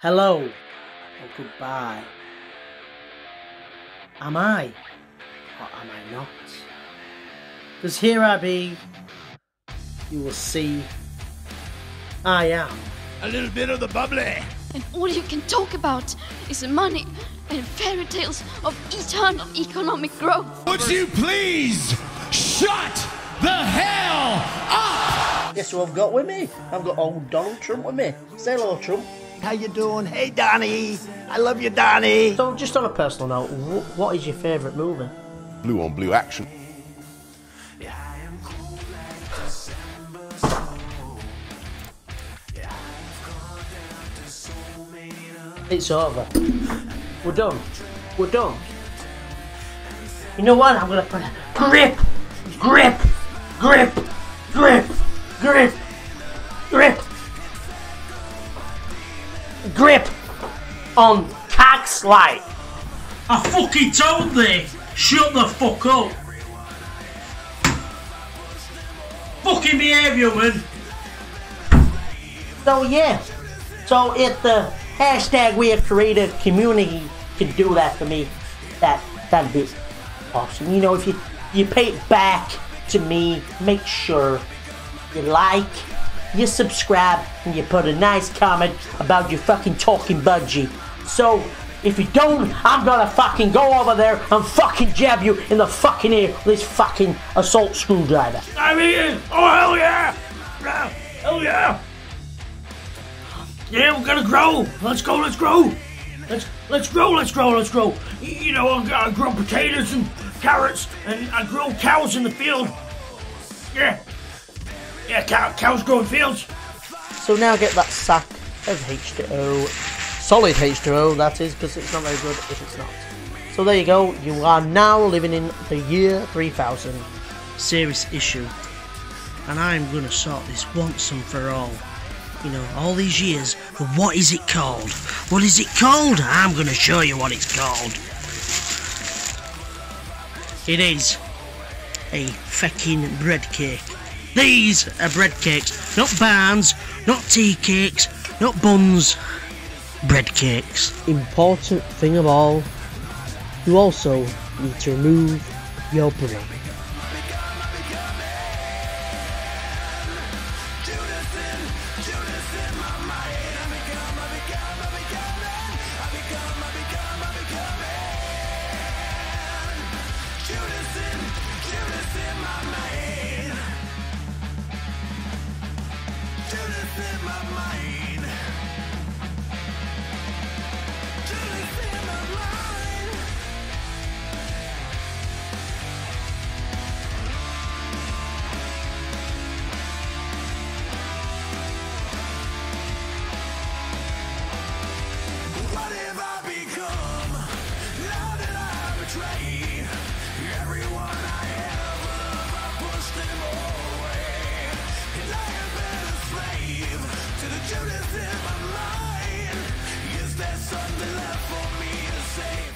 hello, or goodbye. Am I, or am I not? Because here I be, you will see, I am. A little bit of the bubbly. And all you can talk about is money and fairy tales of eternal economic growth. Would you please shut the hell up? Guess who I've got with me? I've got old Donald Trump with me. Say hello, Trump. How you doing? Hey, Donny. I love you, Donny. So, just on a personal note, wh- what is your favourite movie? Blue on blue action. It's over. We're done. We're done. You know what? I'm gonna put a grip, grip, grip, grip, on tax light. I fucking told thee! Shut the fuck up! Fucking behave, human! So yeah. So if the hashtag we have created community can do that for me, that that'd be awesome. You know, if you you pay it back to me, make sure you like, you subscribe, and you put a nice comment about your fucking talking budgie. So if you don't, I'm gonna fucking go over there and fucking jab you in the fucking ear with this fucking assault screwdriver. I'm here! Oh, hell yeah! Yeah, Hell yeah! Yeah, we're gonna grow! Let's go, let's grow! Let's let's grow, let's grow, let's grow! You know, I, I grow potatoes and carrots, and I grow cows in the field. Yeah. Yeah, cow, cows grow in fields. So now get that sack of H2O, solid H2O that is, because it's not very good if it's not. So there you go, you are now living in the year 3000. Serious issue. And I'm gonna sort this once and for all. You know, all these years, what is it called? What is it called? I'm gonna show you what it's called. It is a fucking bread cake. These are bread cakes, not barns, not tea cakes, not buns. Bread cakes. Important thing of all, you also need to remove your brain. What me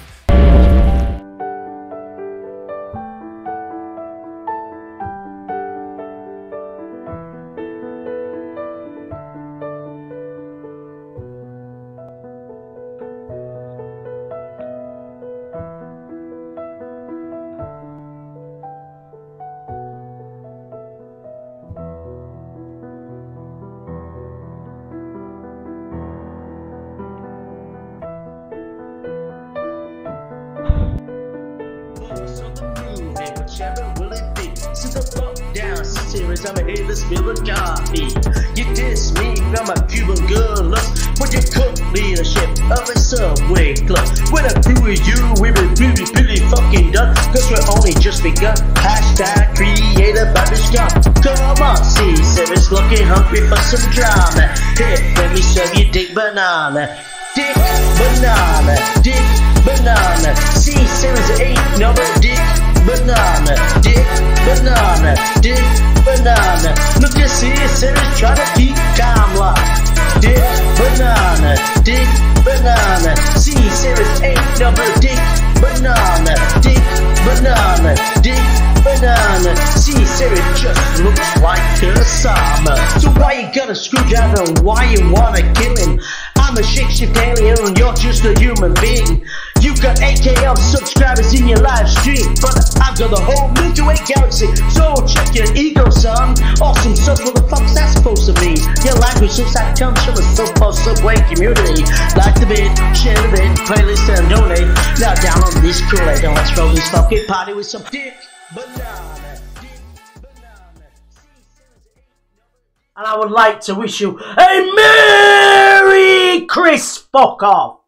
Series, I'm here to spill the coffee. You diss me from a Cuban good looks, but you cook leadership of a subway club. When I grew with you, we were really, really fucking done. Cause we're only just begun. Hashtag creative Babishka. Come on, see, Sarah's looking hungry for some drama. Here, let me serve you dick banana. Dick banana, dick banana. See, Sarah's eight number dick banana, dick banana, dick banana. Look at Sarah's trying to keep like dick banana, dick banana. See, Sarah's eight number dick banana, dick banana, dick banana. See, Sarah just looks like a summer. So why you got a screwdriver and why you wanna kill him? I'm a shake, spaceship alien, you're just a human being. You got 8k subscribers in your live stream, but I've got the whole Milky Way galaxy. So check your ego, son. Awesome stuff, what the fuck's that supposed to mean? Your language looks like comes from a sub subway community. Like the vid, share the vid, playlist and donate. Now download this Kool-Aid and let's roll this fucking party with some. Dick banana. And I would like to wish you a Merry Chris Fuck Off.